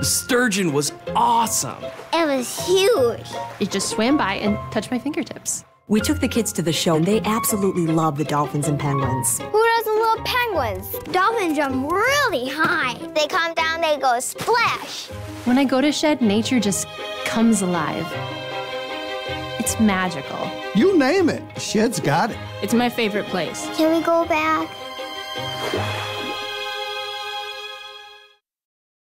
The sturgeon was awesome. It was huge. It just swam by and touched my fingertips. We took the kids to the show, and they absolutely love the dolphins and penguins. Who doesn't love penguins? Dolphins jump really high. They come down, they go splash. When I go to Shedd, nature just comes alive. It's magical. You name it, Shedd's got it. It's my favorite place. Can we go back?